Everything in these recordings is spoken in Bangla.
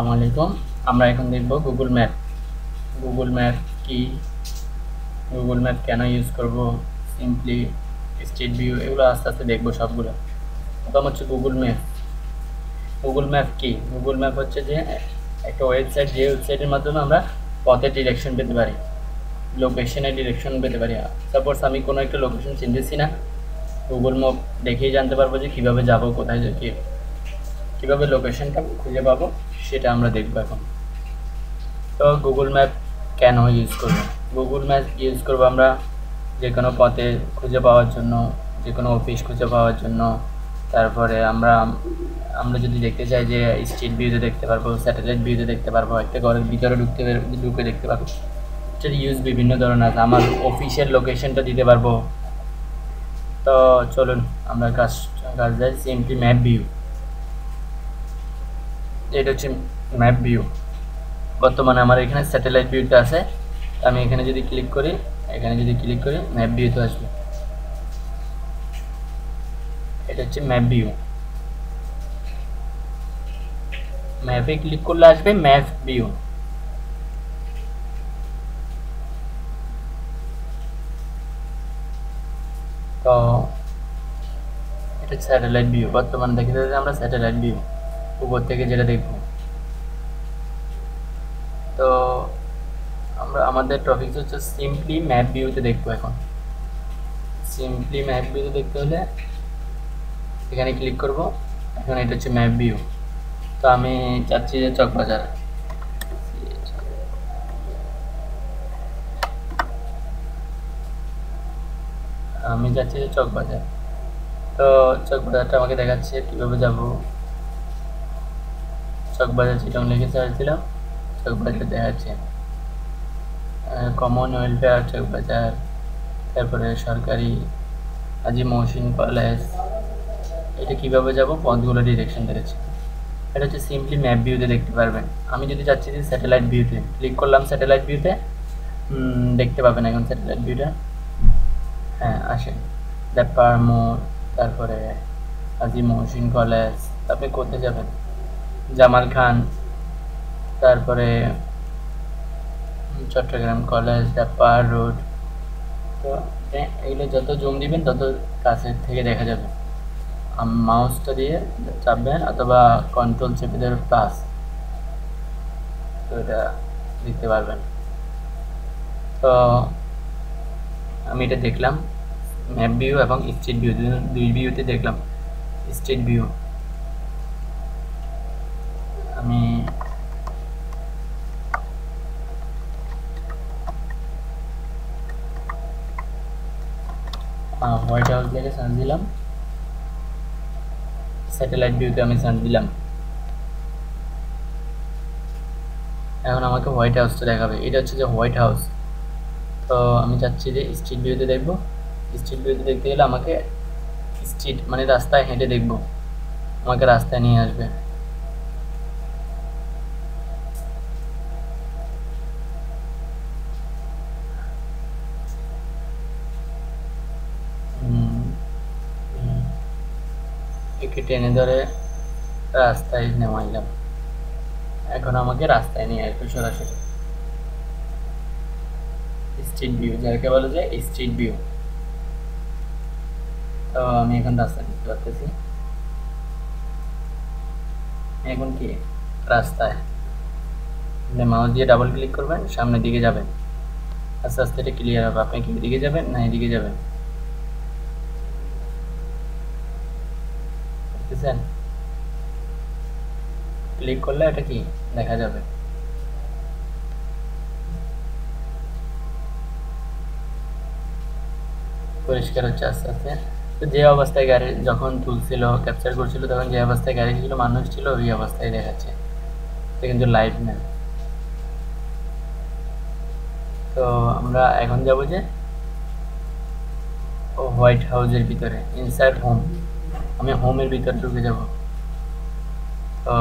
আসসালামু আলাইকুম। আমরা এখন দেখব গুগল ম্যাপ গুগল ম্যাপ কি? গুগল ম্যাপ কেন ইউজ করব? সিম্পলি স্ট্রিট ভিউ এগুলো আস্তে আস্তে দেখব সবগুলো। প্রথম হচ্ছে গুগল ম্যাপ গুগল ম্যাপ কি? গুগল ম্যাপ হচ্ছে যে একটা ওয়েবসাইট যে ওয়েবসাইটের মাধ্যমে আমরা পথের ডিরেকশন পেতে পারি। লোকেশনের ডিরেকশন পেতে পারি। সাপোজ আমি কোনো একটা লোকেশন চিনতেছি না। গুগল ম্যাপ দেখেই জানতে পারব যে কীভাবে যাব, কোথায় কী কীভাবে লোকেশনটা খুঁজে পাবো। সেটা আমরা দেখব এখন। তো গুগল ম্যাপ কেন ইউজ করব? গুগল ম্যাপ ইউজ করব আমরা যে কোনো পথে খুঁজে পাওয়ার জন্য যে কোনো অফিস খুঁজে পাওয়ার জন্য। তারপরে আমরা আমরা যদি দেখতে চাই যে স্ট্রিট ভিউতে দেখতে পারব স্যাটেলাইট ভিউতে দেখতে পারব, একটা ঘরের ভিতরে ঢুকতে ঢুকে দেখতে পারব। এটার ইউজ বিভিন্ন ধরনের আছে। আমার অফিসের লোকেশনটা দিতে পারব। তো চলুন আমরা কাজ কাজ যাই। সিম্পলি ম্যাপ ভিউ এটা হচ্ছে ম্যাপ ভিউ বর্তমানে আমার এখানে স্যাটেলাইট ভিউতে আছে। আমি এখানে যদি ক্লিক করি, এখানে যদি ক্লিক করি ম্যাপ ভিউ ভিউতে আসবে। এটা হচ্ছে ম্যাপ ভিউ ম্যাপে ক্লিক করলে আসবে ম্যাপ ভিউ তো, এটা স্যাটেলাইট ভিউ বর্তমানে দেখে আমরা স্যাটেলাইট ভিউ উপর থেকে যেটা দেখব। তো আমরা, আমাদের টপিক হচ্ছে সিম্পলি ম্যাপ ভিউতে দেখব এখন। সিম্পলি ম্যাপ ভিউতে দেখতে হলে এখানে ক্লিক করব। এখন এটা হচ্ছে ম্যাপ ভিউ তো আমি চাচ্ছি যে চকবাজার আমি যাচ্ছি যে চকবাজার তো চকবাজারটা আমাকে দেখাচ্ছে কীভাবে যাব। চকবাজার চিটং লিখে সার্চ দিলাম চকবাজার দেখাচ্ছে। কমন ওয়েলফেয়ার চকবাজার তারপরে সরকারি, আজি মহসিন কলেজ এটা কীভাবে যাব? পথগুলো ডিরেকশন দেখাচ্ছে এটা হচ্ছে সিম্পলি ম্যাপ ভিউতে দেখতে পারবেন। আমি যদি চাচ্ছি যে স্যাটেলাইট ভিউতে ক্লিক করলাম স্যাটেলাইট ভিউতে দেখতে পাবেন এখন স্যাটেলাইট ভিউটা হ্যাঁ আসেন। দ্যাপার মোড় তারপরে আজি মহসিন কলেজ আপনি কোথায় যাবেন? জামাল খান, তারপরে চট্টগ্রাম কলেজ দ্যাপার রোড, তো এগুলো যত জুম দিবেন তত কাছের থেকে দেখা যাবে। মাউসটা দিয়ে চাপবেন অথবা কন্ট্রোল চেপে দেবে প্লাস তো এটা দেখতে পারবেন। তো আমি এটা দেখলাম ম্যাপ ভিউ এবং স্ট্রিট ভিউ দুই ভিউতে দেখলাম স্ট্রিট ভিউ আমি হোয়াইট হাউস থেকে সার্চ দিলাম। স্যাটেলাইট ভিউতে আমি সার্চ দিলাম। এখন আমাকে হোয়াইট হাউসটা দেখাবে। এটা হচ্ছে যে হোয়াইট হাউস তো আমি চাচ্ছি যে স্ট্রিট ভিউতে দেখব। স্ট্রিট ভিউতে দেখতে গেলে আমাকে স্ট্রিট মানে রাস্তায় হেঁটে দেখব। আমাকে রাস্তায় নিয়ে আসবে। টেনে ধরে রাস্তায় নেওয়াইলাম এখন আমাকে রাস্তায় নিয়ে আসবে সরাসরি। স্ট্রিট ভিউ যাকে বলে যে স্ট্রিট ভিউ তো আমি এখন রাস্তা দেখতে পারতেছি। এখন কি? রাস্তায়। মাউস দিয়ে ডাবল ক্লিক করবেন, সামনের দিকে যাবেন। আস্তে আস্তে এটা ক্লিয়ার হবে। আপনি কি এদিকে যাবেন না এদিকে যাবেন? বুঝতেছেন ক্লিক করলে এটা কি? দেখা যাবে। পরিষ্কার হচ্ছে আস্তে আস্তে। তো যে অবস্থায় গাড়ি যখন তুলছিল ক্যাপচার করছিল, তখন যে অবস্থায় গাড়ি ছিল, মানুষ ছিল, ওই অবস্থায় দেখাচ্ছে। এটা কিন্তু লাইভ না। তো আমরা এখন যাব যে হোয়াইট হাউসের ভিতরে ইনসাইড হোম আমি হোমের ভিতরে ঢুকে যাব। তো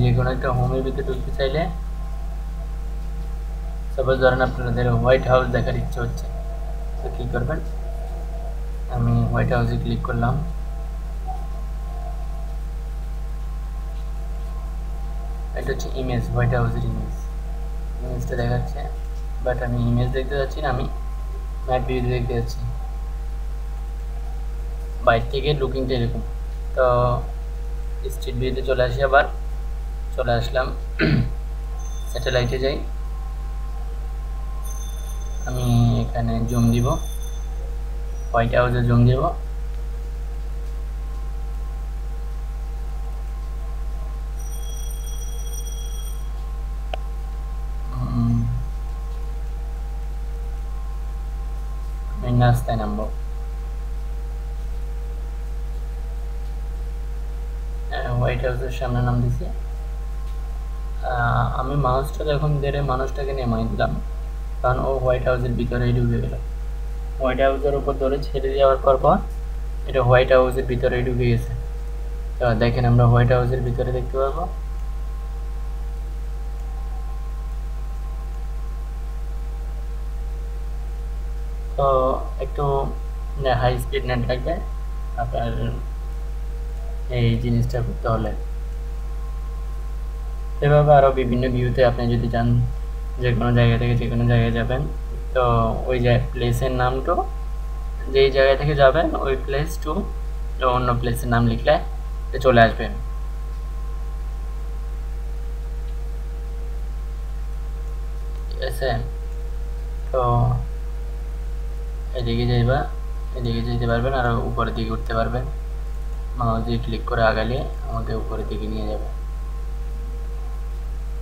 যে কোনো একটা হোমের ভিতরে ঢুকতে চাইলে সাপোজ ধরেন আপনাদের হোয়াইট হাউস দেখার ইচ্ছে হচ্ছে, তো কী করবেন? আমি হোয়াইট হাউসে ক্লিক করলাম। এটা হচ্ছে ইমেজ হোয়াইট হাউসের ইমেজ ইমেজটা দেখাচ্ছে বাট আমি ইমেজ দেখতে যাচ্ছি না, আমি ম্যাপ ভিউ দেখতে যাচ্ছি। বাইর থেকে লুকিংটা এরকম। তো স্ট্রিট ভিউতে চলে আসি আবার। চলে আসলাম স্যাটেলাইটে যাই। আমি এখানে জুম দিব। হোয়াইট হাউসে জুম দিব। আমি নাস্তায় নামবো। হোয়াইট হাউসের সামনে নাম দিছি। আমি মাউসটা যখন ধরে মানুষটাকে নেমাই দিলাম। কারণ ও হোয়াইট হাউসের ভিতরেই ঢুকে গেল। হোয়াইট হাউসের উপর ধরে ছেড়ে দেওয়ার পর পর এটা হোয়াইট হাউসের ভিতরেই ঢুকে গেছে। তো দেখেন আমরা হোয়াইট হাউসের ভিতরে দেখতে পাবো। তো একটু হাই স্পিড নেট লাগবে আপনার এই জিনিসটা করতে হলে। এভাবে আরও বিভিন্ন ভিউতে আপনি যদি চান যে কোনো জায়গা থেকে যে কোনো জায়গায় যাবেন, তো ওই প্লেসের নামটা যেই জায়গা থেকে যাবেন, ওই প্লেস টু অন্য প্লেসের নাম লিখলে চলে আসবেন। ঠিক আছে তো এদিকে যাইবা, এদিকে যেতে পারবেন, আর উপরের দিকে উঠতে পারবেন। দিয়ে ক্লিক করে আগালে আমাকে উপরের দিকে নিয়ে যাবে।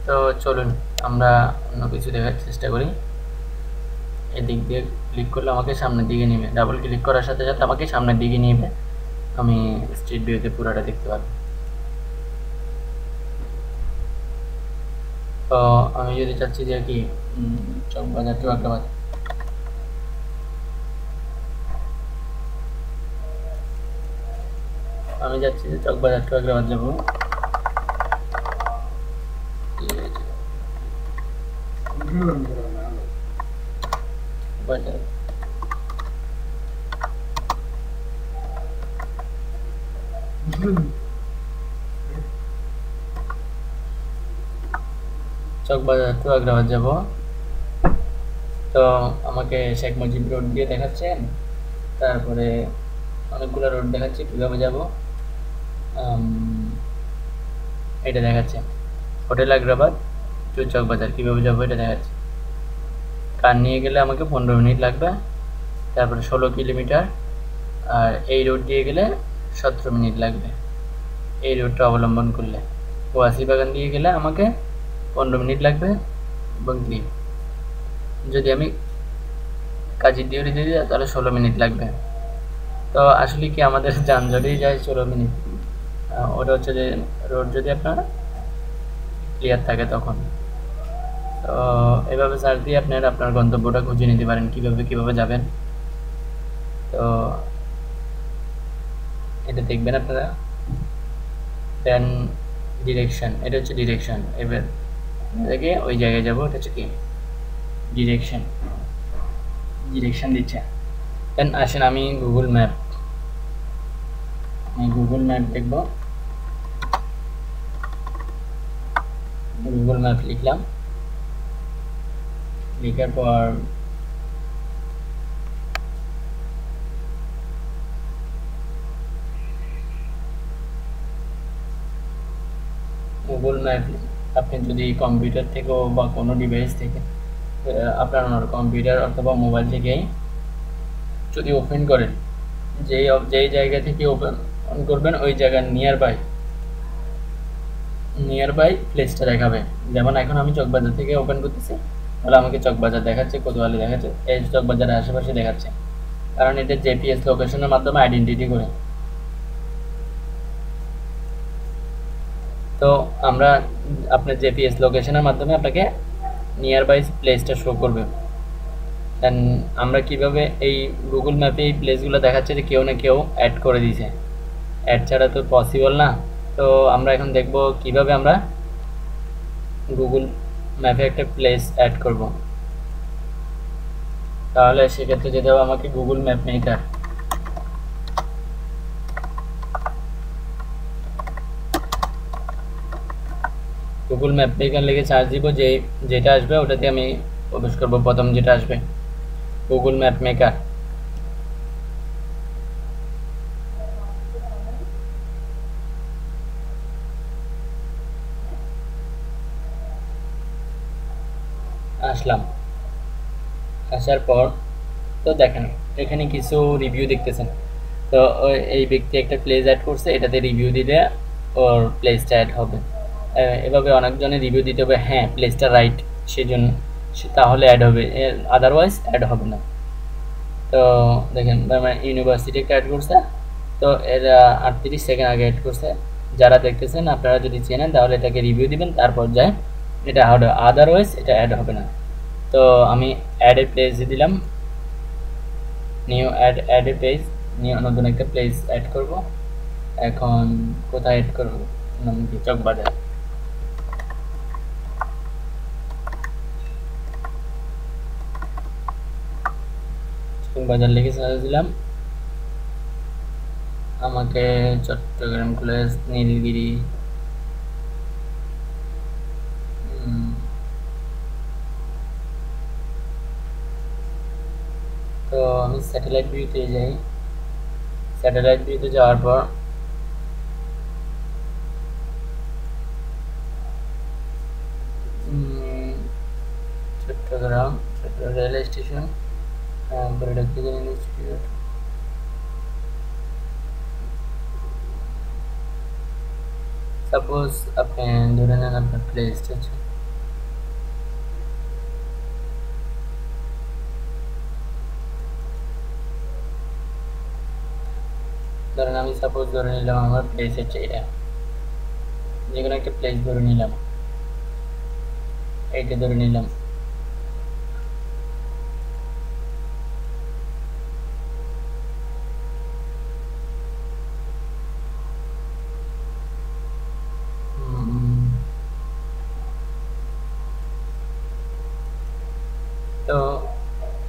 তো চলুন, আমরা অন্য কিছু দেখার চেষ্টা করি। এদিক দিয়ে ক্লিক করলে আমাকে সামনের দিকে নেবে। ডাবল ক্লিক করার সাথে সাথে আমাকে সামনের দিকে নিবে। আমি স্ট্রিট ভিউতে পুরোটা দেখতে পারব। তো আমি যদি চাচ্ছি যে কি চক বাজার টু আগ্রা বাজার আমি যাচ্ছি যে চক বাজার টু আগ্রাবাদ যাব। বাজার। চক টু আগ্রাবাদ যাব। তো আমাকে শেখ মুজিব রোড দিয়ে দেখাচ্ছেন। তারপরে অনেকগুলো রোড দেখাচ্ছে, কীভাবে যাব? এটা দেখাচ্ছে। হোটেল আগ্রাবাদ টু চক বাজার। কীভাবে যাব এটা দেখাচ্ছে। কার নিয়ে গেলে আমাকে পনেরো মিনিট লাগবে। তারপরে ষোলো কিলোমিটার। আর এই রোড দিয়ে গেলে সতেরো মিনিট লাগবে। এই রোডটা অবলম্বন করলে। ওয়াসি বাগান দিয়ে গেলে আমাকে পনেরো মিনিট লাগবে এবং কি যদি আমি কাজের ডিউটি দিয়ে দিই তাহলে ষোলো মিনিট লাগবে। তো আসলে কি আমাদের যানজটেই যায় ষোলো মিনিট? ওটা হচ্ছে যে রোড যদি আপনার ক্লিয়ার থাকে তখন। তো এভাবে সার্চ দিয়ে আপনার আপনার গন্তব্যটা খুঁজে নিতে পারেন, কীভাবে কীভাবে যাবেন। তো এটা দেখবেন আপনারা। দেন ডিরেকশন এটা হচ্ছে ডিরেকশন এবার থেকে ওই জায়গায় যাব এটা হচ্ছে কি? ডিরেকশন ডিরেকশন দিচ্ছে। দেন আসেন আমি গুগল ম্যাপ আমি গুগল ম্যাপ দেখব। গুগল ম্যাপ লিখলাম। লিখার পর গুগল ম্যাপ আপনি যদি কম্পিউটার থেকেও বা কোনো ডিভাইস থেকে আপনার কম্পিউটার অথবা মোবাইল থেকেই যদি ওপেন করেন, যেই যেই জায়গা থেকে ওপেন করবেন, ওই জায়গার নিয়ার বাই নিয়ার বাই প্লেসটা দেখাবে। যেমন এখন আমি চকবাজার থেকে ওপেন করতেছি, তাহলে আমাকে চকবাজার দেখাচ্ছে, কোতোয়ালি দেখাচ্ছে এই চকবাজারের আশেপাশে দেখাচ্ছে। কারণ এটা জেপিএস লোকেশনের মাধ্যমে আইডেন্টিটি করে। তো আমরা আপনার জেপিএস লোকেশনের মাধ্যমে আপনাকে নিয়ার বাই প্লেসটা শো করবে। দেন আমরা কীভাবে এই গুগল ম্যাপে এই প্লেসগুলো দেখাচ্ছে যে কেউ না কেউ অ্যাড করে দিয়েছে। অ্যাড ছাড়া তো পসিবল না। তো আমরা এখন দেখব কীভাবে আমরা গুগল ম্যাপে একটা প্লেস অ্যাড করব। তাহলে সেক্ষেত্রে যেতে হবে আমাকে Google map maker Google map maker লিখে চার্জ দিব যে যেটা আসবে ওটাতে আমি প্রবেশ করব, প্রথম যেটা আসবে। গুগল ম্যাপ মেকার আসলাম আসার পর তো দেখেন, এখানে কিছু রিভিউ দেখতেছেন। তো এই ব্যক্তি একটা প্লেস অ্যাড করছে, এটাতে রিভিউ দিলে ওর প্লেসটা অ্যাড হবে। এভাবে অনেকজনে রিভিউ দিতে হবে হ্যাঁ প্লেসটা রাইট সেজন্য তাহলে অ্যাড হবে। আদারওয়াইজ অ্যাড হবে না। তো দেখেন ইউনিভার্সিটি একটা অ্যাড করছে, তো এরা আটত্রিশ সেকেন্ড আগে অ্যাড করছে। যারা দেখতেছেন, আপনারা যদি চেনেন, তাহলে এটাকে রিভিউ দিবেন, তারপর যায়, এটা হবে আদারওয়াইজ এটা অ্যাড হবে না। তো আমি অ্যাড এ প্লেস দিলাম। New add add a page নিয়ে নতুন একটা প্লেস অ্যাড করব। এখন কোথায় অ্যাড করব? নাম কি? চকবাজার। বাজার লিখে সার্চ দিলাম। আমাকে চট্টগ্রাম কলেজ নীলগিরি তো আমি স্যাটেলাইট ভিউতে যাই স্যাটেলাইট ভিউতে যাওয়ার পর Chittagong rail station productive institute suppose আপনি ধরে নেন আপনার প্লেস আছে ধরেন আমি সাপোজ ধরে নিলাম আমার প্লেস হচ্ছে এটা। যে কোনো একটা প্লেস ধরে নিলাম। এইটা ধরে নিলাম। তো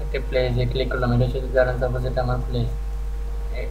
একটা প্লেসে ক্লিক করলাম। এটা হচ্ছে ধরেন সাপোজ এটা আমার প্লেস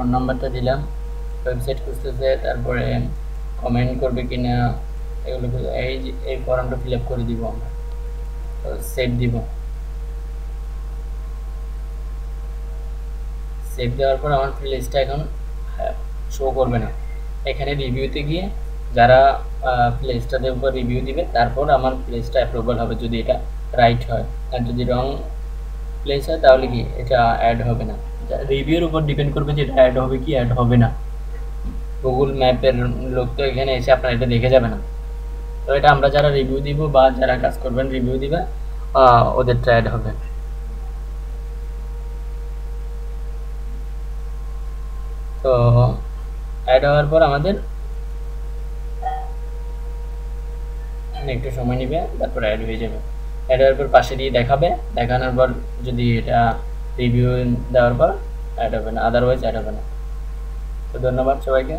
ফোন নাম্বারটা দিলাম ওয়েবসাইট খুঁজতেছে, তারপরে কমেন্ট করবে কি না এগুলো এই এই ফর্মটা ফিল আপ করে দিব আমরা। সেভ দিব। সেভ দেওয়ার পর আমার প্লেলিস্টটা এখন শো করবে না। এখানে রিভিউতে গিয়ে যারা প্লেসটার উপর রিভিউ দিবে, তারপর আমার প্লেসটা অ্যাপ্রুভাল হবে যদি এটা রাইট হয়। আর যদি রং প্লেস হয়, তাহলে কি এটা অ্যাড হবে না? রিভিউর উপর ডিপেন্ড করবে যে এটা অ্যাড হবে কি অ্যাড হবে না। গুগল ম্যাপের লোক তো এখানে এসে আপনার এটা দেখে যাবে না। তো এটা আমরা যারা রিভিউ দিব বা যারা কাজ করবেন রিভিউ দিবে ওদেরটা অ্যাড হবে। তো অ্যাড হওয়ার পর আমাদের একটু সময় নিবে, তারপর অ্যাড হয়ে যাবে। অ্যাড হওয়ার পর পাশে দিয়ে দেখাবে। দেখানোর পর যদি এটা রিভিউ দেওয়ার পর অ্যাড হবে না আদারওয়াইজ অ্যাড হবে না। তো ধন্যবাদ সবাইকে।